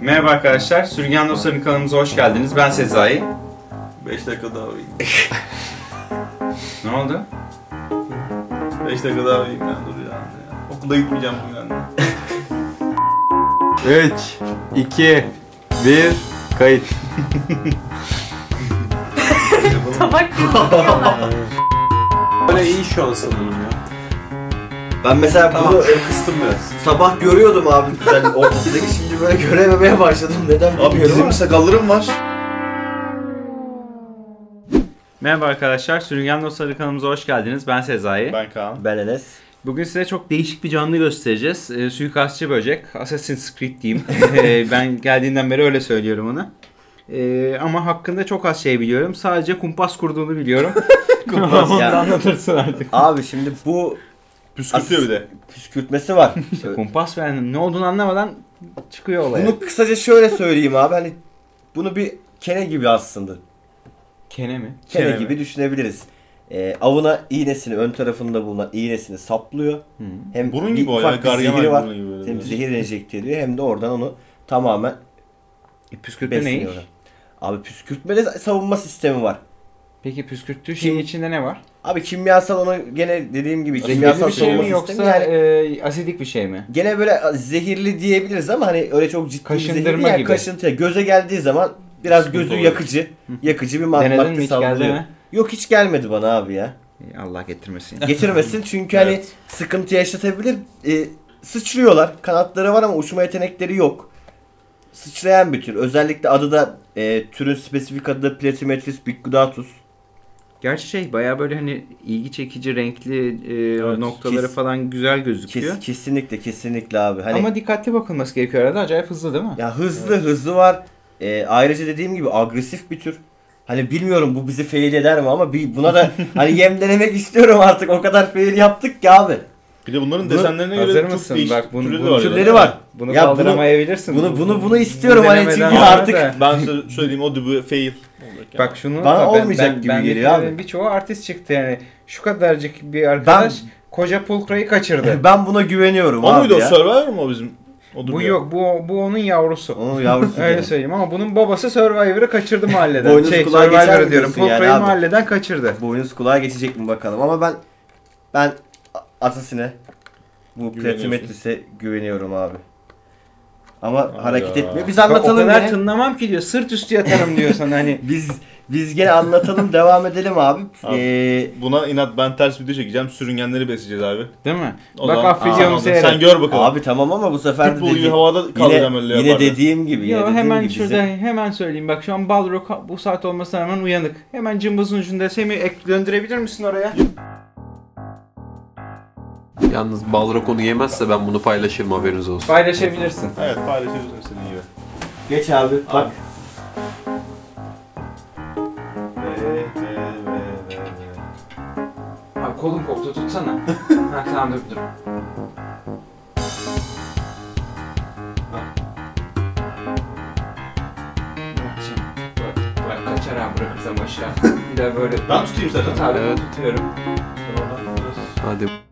Merhaba arkadaşlar, Sürgen Dostları'nın kanalımıza hoş geldiniz. Ben Sezai. 5 dakika daha uyuyayım. Ne oldu? 5 dakika daha uyuyayım ben dur ya. Okula gitmeyeceğim bugün anne. 3, 2, 1, kayıt. Tabak kullanıyorlar. Böyle iyi şu an sanırım ya. Ben mesela Tamam. bunu e, Kıstım biraz. sabah görüyordum abi güzel ortasındaki şimdi böyle görememeye başladım. Neden Abi bizim ama. sakallarım var. Merhaba arkadaşlar, Sürgen Dostları kanalımıza hoş geldiniz. Ben Sezai. Ben Kaan. Ben Enes. Bugün size çok değişik bir canlı göstereceğiz. Ee, suikastçı böcek, Assassin's Creed diyeyim. Ee, ben geldiğinden beri öyle söylüyorum ona. Ee, ama hakkında çok az şey biliyorum. Sadece kumpas kurduğunu biliyorum. kumpas Ya. da anlatırsın artık. Abi şimdi bu Püskürtüyor bir de. püskürtmesi var. Kumpas ben ne olduğunu anlamadan çıkıyor olaya. bunu kısaca şöyle söyleyeyim abi hani bunu bir kene gibi aslında. Kene mi? Kene, Kene mi? gibi düşünebiliriz. Ee, avına iğnesini ön tarafında bulunan iğnesini saplıyor. Hı. Hem Burun gibi o ya. Gargamel var. burnu gibi böyle. Hem zehir enjekte ediyor hem de oradan onu tamamen E, püskürtme ne besliyor. Abi püskürtmede savunma sistemi var. Peki püskürttüğü şeyin içinde ne var? Abi kimyasal onu gene dediğim gibi Zehirli kimyasal bir şey savunma mi yoksa yani e, asidik bir şey mi? gene böyle zehirli diyebiliriz ama hani öyle çok ciddi bir zehirli Kaşındırma. Yani gibi. Kaşıntı. Göze geldiği zaman biraz Sıkıntı gözü oluyor. yakıcı, yakıcı bir mad- Denedin madde mi hiç geldi mi? Yok hiç gelmedi bana abi ya. E, Allah getirmesin. Getirmesin çünkü hani Evet. sıkıntı yaşatabilir. Ee, sıçrıyorlar. Kanatları var ama uçma yetenekleri yok. Sıçrayan bir tür. Özellikle adı da e, türün spesifik adı da Pletimetris bicudatus. Gerçi şey baya böyle hani ilgi çekici renkli e, Evet, noktaları kes- falan güzel gözüküyor. Kes, kesinlikle kesinlikle abi. Hani Ama dikkatli bakılması gerekiyor arada. Acayip hızlı değil mi? Ya hızlı hızlı var. Ee, ayrıca dediğim gibi agresif bir tür. Hani bilmiyorum bu bizi fail eder mi ama bir, buna da hani yem denemek istiyorum artık. O kadar fail yaptık ki abi. Bir de bunların Bu- desenlerine göre çok mısın? değişik Bak bunu- türleri bunu- var. Türleri var. Bunu Ya bunu- kaldıramayabilirsin. bunu- bunu- bunu istiyorum hani çünkü artık- da- Ben size söyleyeyim o dübü fail. yani. Bak şunu Bana ben- olmayacak ben- gibi ben geliyor abi. Birçoğu Birçoğu artist çıktı yani. Şu kadarcık bir arkadaş koca pulkrayı kaçırdı. Ben buna güveniyorum O abi muydu o ya. Survivor mu o bizim? O bu yok. Bu bu onun yavrusu. Onun yavrusu. Öyle söyleyeyim ama bunun babası Survivor'ı kaçırdı mahalleden. Boynuz şey kulağa geçer diyorum. yani Pulkrayı abi? mahalleden kaçırdı. Boynuz kulağa geçecek mi bakalım ama ben ben Atasine bu. Platimetris'e güveniyorum abi. Ama Hayda. hareket etmiyor. Biz Bak, o anlatalım kadar ya. tınlamam ki diyor. Sırt üstü yatarım diyor sana hani. Biz biz gene anlatalım devam edelim abi. Abi. Ee, Buna inat ben ters video çekeceğim. Sürüngenleri besleyeceğiz abi. Değil mi? O Bak affediyorum Aa, seyret. Sen gör bakalım. Abi tamam ama bu sefer de Pitbull gibi dedi- havada yine, öyle yine dediğim gibi. Yo dediğim hemen gibi şurada bize- hemen söyleyeyim bak şu an Balrog bu saat olmasına rağmen uyanık. Hemen cımbızın ucunda Semih ek döndürebilir misin oraya? Yalnız Balrog onu yemezse ben bunu paylaşırım haberiniz olsun. Paylaşabilirsin. Evet paylaşıyorsun istediğin gibi. Geç abi bak. Abi kolun koptu tutsana. ha tamam dur dur. Bak kaçar abi bırakırsam aşağı. Bir daha böyle. Ben tutayım zaten. Tut abi Evet. tutuyorum. Hadi.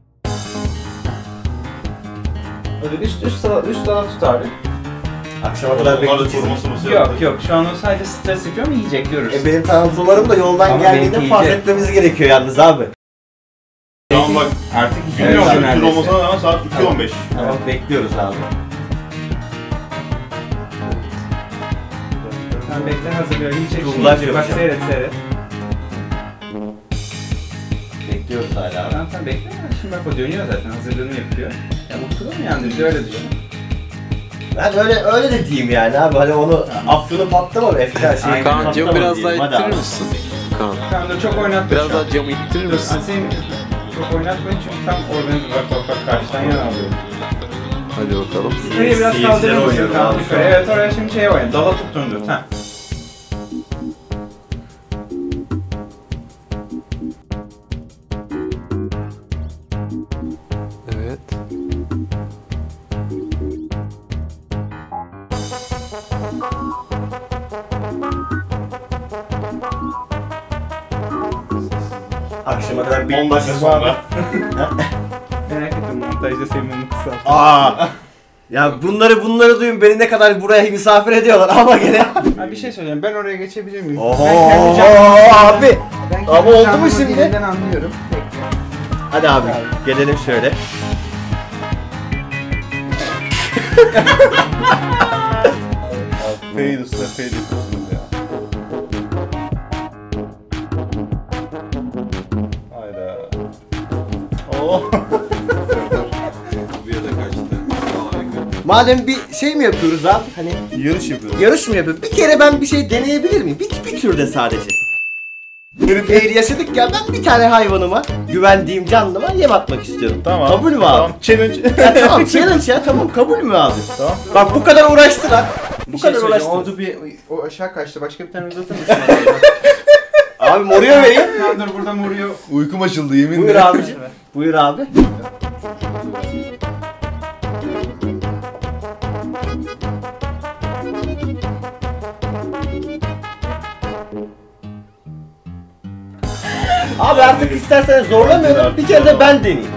Öyle üst üst dala, üst dala tut abi. Akşama kadar mı Yok yok şu an o sadece stres yapıyor ama yiyecek görürsün. E benim tanıtılarım da yoldan Ama geldiğinde benimki fark etmemiz gerekiyor yalnız abi. Tamam bak. Artık iki Gün gün oldu neredeyse. olmasına rağmen saat 2.15. Tamam bekliyoruz abi. Sen bekle hazırlıyorum. Yiyecek şimdi. Dublaj Bak yapacağım. seyret seyret. Bekliyoruz hala abi. Tamam tamam bekle. Şimdi bak o dönüyor zaten hazırlığını yapıyor. Ya mı yandı? Bir de öyle düşün. Ben öyle öyle de diyeyim yani abi hani onu afyonu patlama efkar şey. Kaan camı biraz daha ittirir misin? Kaan. Tamam dur çok oynatma Biraz daha camı ittirir misin? Asya'yı çok oynatmayın çünkü tam organize bak bak bak karşıdan yana alıyor. Hadi bakalım. Yukarıya biraz kaldırır mısın? Evet oraya şimdi şeye oyna. Dala tuttundur. Ha. Akşama kadar 10 bir dakika sonra. Merak ettim montajda senin onu. Aa. Ya bunları bunları duyun beni ne kadar buraya misafir ediyorlar ama gene. Ha, bir şey söyleyeyim. Ben oraya geçebilir miyim? Oho Ben kendi canlı- abi. ben kendi Ama oldu mu şimdi? dilinden anlıyorum. Bekle. Hadi abi gelelim şöyle. Fade üstüne fade Madem bir şey mi yapıyoruz abi? Hani Yarış yapıyoruz. yarış mı yapıyoruz? Bir kere ben bir şey deneyebilir miyim? Bir, bir türde sadece. Eğer yaşadık ya ben bir tane hayvanıma, güvendiğim canlıma yem atmak istiyorum. Tamam. Kabul mü abi? Tamam. Challenge. Ya tamam challenge ya tamam kabul mü abi? Tamam. Bak bu kadar uğraştılar. Bu şey kadar uğraştılar. Oldu bir o aşağı kaçtı. Başka bir tane uzatır mısın? Abi moruyor vereyim. Dur burada vuruyor. Uykum açıldı yeminle. Buyur abicim. Buyur abi. Abi artık isterseniz zorlamıyorum. Bir kere de ben deneyeyim.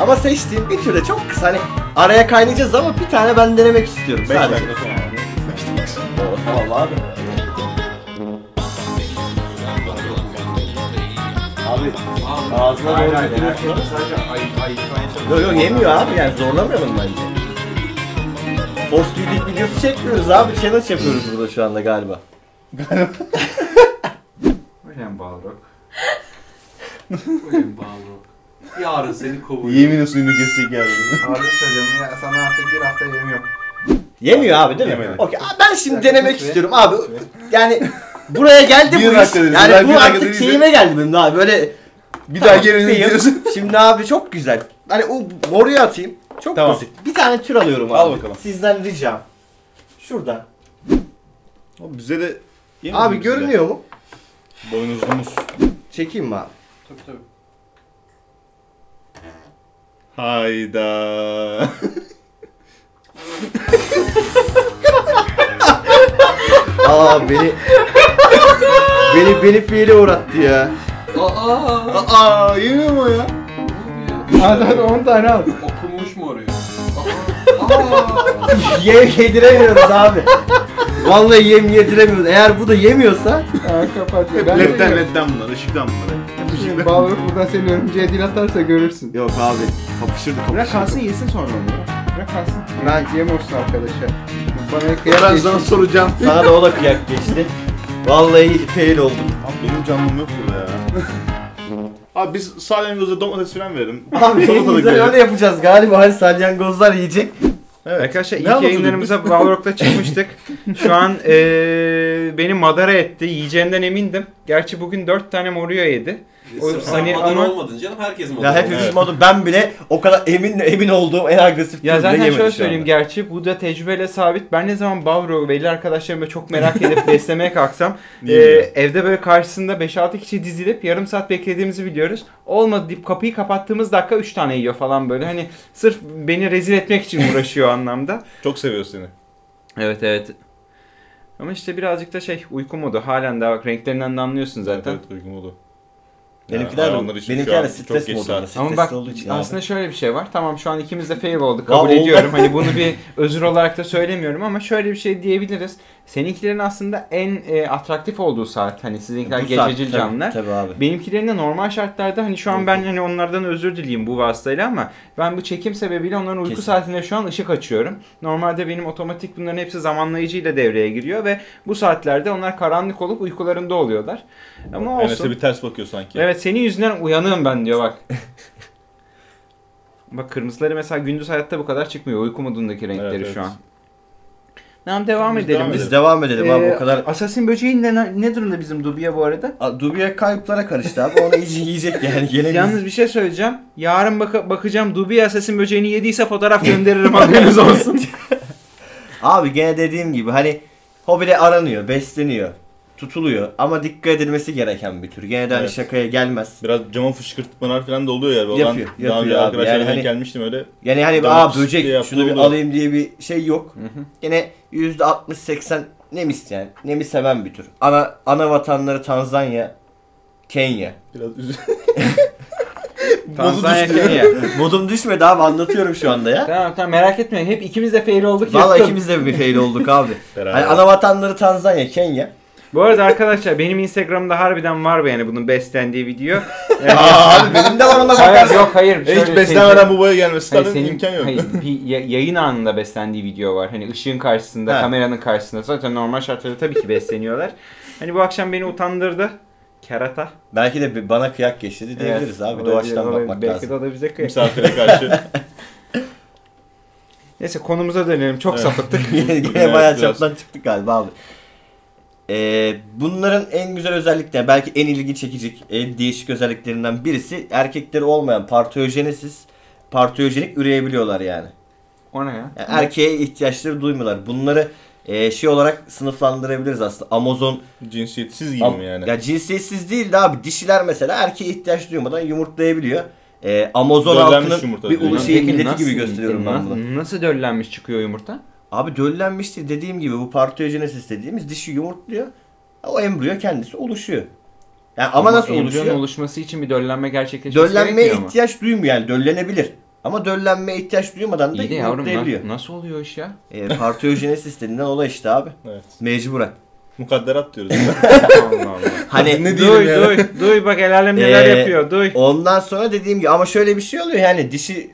Ama seçtiğim bir türde çok kısa. Hani araya kaynayacağız ama bir tane ben denemek istiyorum 5 sadece. dakika sonra. Tamam abi. Abi ağzına Hayır doğru hayır. götürüyorsun. herkes Sadece ay ay Yok yok yemiyor abi yani zorlamayalım bence. Force Feeding videosu çekmiyoruz abi challenge yapıyoruz burada şu anda galiba. Ulan Balrog. Oyun bağlı. Yarın seni kovuyor. Yemin suyunu kesecek yani. Harbi söylüyorum ya sana artık bir hafta yem yok. Yemiyor abi değil mi? Yemedi. Okey abi ben şimdi denemek istiyorum abi. Yani buraya geldi Bir bu iş. dakika Yani bu dakika artık deyince- şeyime geldi benim abi böyle Bir daha gelin Fail. diyorsun. Şimdi abi çok güzel. Hani o moruyu atayım. Çok Tamam. basit. Bir tane tür alıyorum abi. Al bakalım. Sizden ricam. Şuradan. Abi bize de Abi görünüyor mu? Boynuzlumuz. Çekeyim mi abi? Tabii tabii. Hayda. Aa beni beni beni fiile uğrattı ya. Aa! Aa yemiyor mu ya? Hadi hadi 10 tane al. Okumuş mu oraya? Aa! Yem yediremiyoruz abi. Vallahi yem yediremiyoruz. Eğer bu da yemiyorsa Ha kapat. Ledden ledden bunlar, ışıktan bunlar. Şimdi Balrog buradan seni örümceğe dil atarsa görürsün. yok abi. Kapışırdı Bırak kapışırdı. kalsın yesin sonra onu. Bırak kalsın. Ben- yem olsun arkadaşa. Bana kıyak geçti. soracağım. Sana da o da kıyak geçti. Vallahi fail oldum. Abi benim canım yok burada ya. Abi biz salyangozda domates falan verelim. Abi en Salatalık güzel öyle yapacağız galiba. Hani salyangozlar yiyecek. Evet. Arkadaşlar ilk anlatıyorduk yayınlarımıza? Balrog'da çıkmıştık. Şu an eee beni madara etti. Yiyeceğinden emindim. Gerçi bugün 4 tane moruyo yedi. O- Sırf sen hani modern ama- olmadın canım. Herkes modern Ya oldu. hepimiz Evet. modu ben bile o kadar emin emin olduğum en agresif Ya zaten şöyle söyleyeyim gerçi bu da tecrübeyle sabit. Ben ne zaman Balrog belli arkadaşlarımla çok merak edip beslemeye kalksam biliyor? evde böyle karşısında 5-6 kişi dizilip yarım saat beklediğimizi biliyoruz. Olmadı deyip kapıyı kapattığımız dakika 3 tane yiyor falan böyle. Hani sırf beni rezil etmek için uğraşıyor anlamda. Çok seviyor seni. Evet evet. Ama işte birazcık da şey uyku modu. Halen daha bak renklerinden de anlıyorsun zaten. Evet. Benimkiler, hayvanlar için şu benimkiler an de stres modu. Stresli Ama bak olduğu için aslında abi. şöyle bir şey var. Tamam şu an ikimiz de fail olduk. Kabul ediyorum. Hani bunu bir özür olarak da söylemiyorum ama şöyle bir şey diyebiliriz. Seninkilerin aslında en e, atraktif olduğu saat. Hani sizinkiler Bu saat, gececil tabii, canlılar. Tabii abi. Benimkilerin de normal şartlarda hani şu an ben hani onlardan özür dileyeyim bu vasıtayla ama ben bu çekim sebebiyle onların uyku Kesin. saatinde şu an ışık açıyorum. Normalde benim otomatik bunların hepsi zamanlayıcıyla devreye giriyor ve bu saatlerde onlar karanlık olup uykularında oluyorlar. Ama Enes'e olsun. bir ters bakıyor sanki. Evet senin yüzünden uyanığım ben diyor bak. bak kırmızıları mesela gündüz hayatta bu kadar çıkmıyor. Uyku modundaki renkleri Evet, evet. şu an. Tamam devam Biz edelim. devam Biz edelim. devam edelim abi Ee, o kadar. Assassin böceği ne, ne durumda bizim Dubi'ye bu arada? A, Dubiye kayıplara karıştı abi. Onu iyice yiyecek yani. Gene Yalnız bir şey söyleyeceğim. Yarın baka- bakacağım Dubi Assassin böceğini yediyse fotoğraf gönderirim haberiniz olsun. Abi gene dediğim gibi hani hobide aranıyor, besleniyor, tutuluyor ama dikkat edilmesi gereken bir tür. Gene de hani Evet. şakaya gelmez. Biraz camın fışkırtmalar falan da oluyor yani. Yapıyor, ben daha yapıyor önce abi. arkadaşlarla Yani hani- gelmiştim öyle. Yani hani aa böcek şunu bir alayım diye bir şey yok. Gene %60-80 Nemis yani. Nemi seven bir tür. Ana ana vatanları Tanzanya, Kenya. Biraz üzü... Tanzanya. Kenya. Modum düşmedi abi anlatıyorum şu anda ya. tamam tamam merak etmeyin. Hep ikimiz de fail olduk. Valla ikimiz de bir fail olduk abi. Hani ana vatanları Tanzanya, Kenya. Bu arada arkadaşlar benim Instagram'da harbiden var yani bunun beslendiği video. Yani, Aa, abi benim de var ona hayır bakarsan. yok hayır. Şöyle hiç beslenmeden bu boya gelmesi Hayır, zaten senin, imkan yok. hayır, bir ya- yayın anında beslendiği video var. Hani ışığın karşısında, Ha. kameranın karşısında. Zaten normal şartlarda tabii ki besleniyorlar. Hani bu akşam beni utandırdı. Kerata. Belki de bir- bana kıyak geçti diyebiliriz Evet, abi. olabilir, Doğaçtan olabilir. bakmak Belki lazım. de o da bize kıyak. Misafire karşı. Neyse konumuza dönelim. Çok Evet. sapıttık. Yine Evet, bayağı biraz. çaptan çıktık galiba abi. Ee, bunların en güzel özellikleri belki en ilgi çekici, en değişik özelliklerinden birisi erkekleri olmayan partojenesis, partojenik üreyebiliyorlar yani. o ne ya? Yani erkeğe ihtiyaçları duymuyorlar. Bunları e, şey olarak sınıflandırabiliriz aslında. Amazon Cinsiyetsiz gibi Am- mi yani? Ya cinsiyetsiz değil de abi dişiler mesela erkeğe ihtiyaç duymadan yumurtlayabiliyor. Ee, Amazon Döllenmiş halkının bir ulu şey gibi gösteriyorum ben bunu. Nasıl döllenmiş çıkıyor yumurta? Abi döllenmiştir dediğim gibi bu partojenesis dediğimiz dişi yumurtluyor. O embriyo kendisi oluşuyor. Yani ama, nasıl embriyonun oluşuyor? oluşması için bir döllenme gerçekleşmesi Döllenmeye ihtiyaç duymuyor yani döllenebilir. Ama döllenmeye ihtiyaç duymadan da İyi de yavrum yumurtlayabiliyor. na- nasıl oluyor iş ya? E, partojenesis denilen olay işte abi. Evet. Mecburen. Mukadderat diyoruz. Allah Allah. Hani Ne duy yani? duy duy bak el alem neler Ee, yapıyor duy. Ondan sonra dediğim gibi ama şöyle bir şey oluyor yani dişi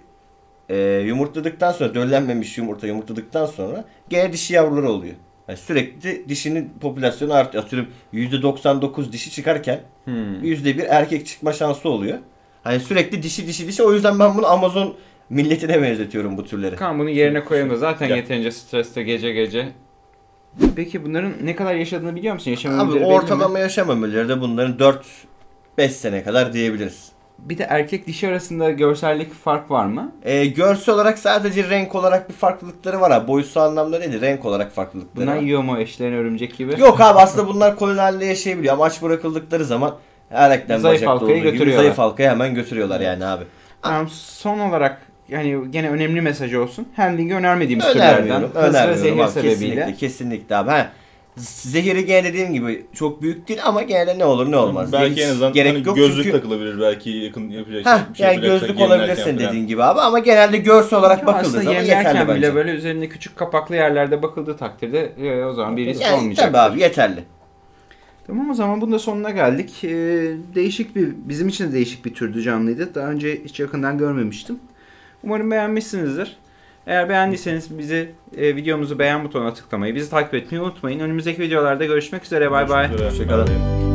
e, yumurtladıktan sonra döllenmemiş yumurta yumurtladıktan sonra gene dişi yavruları oluyor. Yani sürekli dişinin popülasyonu artıyor. Atıyorum %99 dişi çıkarken Hmm. %1 erkek çıkma şansı oluyor. Hani sürekli dişi dişi dişi o yüzden ben bunu Amazon milletine benzetiyorum bu türleri. Kan bunu yerine koyalım da zaten Ya. yeterince streste gece gece. Peki bunların ne kadar yaşadığını biliyor musun? Yaşam Abi ömürleri belli mi? ortalama yaşam ömürleri de bunların 4-5 sene kadar diyebiliriz. Bir de erkek dişi arasında görsellik fark var mı? E, görsel olarak sadece renk olarak bir farklılıkları var abi. Boyutsal anlamda değil renk olarak farklılıkları Bunlar var. yiyor mu eşlerini örümcek gibi? Yok abi aslında bunlar koloni halinde yaşayabiliyor ama aç bırakıldıkları zaman erekten Zayıf bacakta halkayı olduğu gibi götürüyorlar. zayıf halkayı hemen götürüyorlar yani abi. Tamam, son olarak yani gene önemli mesaj olsun. Handling'i önermediğimiz türlerden. Önermiyorum. Hız ve Önermiyorum zehir abi. sebebiyle. Kesinlikle, kesinlikle abi. Ha. Zehiri gene dediğim gibi çok büyük değil ama gene ne olur ne olmaz. belki en azından gerek hani yok gözlük çünkü... takılabilir belki yakın yapacak Heh, bir şey yani yapacaksak gözlük yemlerken olabilir senin falan. dediğin gibi abi ama genelde görsel olarak Ama bakıldığı zaman yeterli bile bence. böyle üzerinde küçük kapaklı yerlerde bakıldığı takdirde e, o zaman bir risk Yani olmayacak. tabii abi yeterli. Tamam o zaman bunun da sonuna geldik. Ee, değişik bir, bizim için de değişik bir türdü canlıydı. Daha önce hiç yakından görmemiştim. Umarım beğenmişsinizdir. Eğer beğendiyseniz bizi e, videomuzu beğen butonuna tıklamayı, bizi takip etmeyi unutmayın. Önümüzdeki videolarda görüşmek üzere. Bay bay. Hoşçakalın.